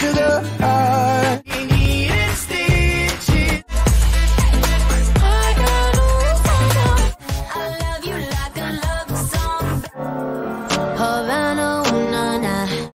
to the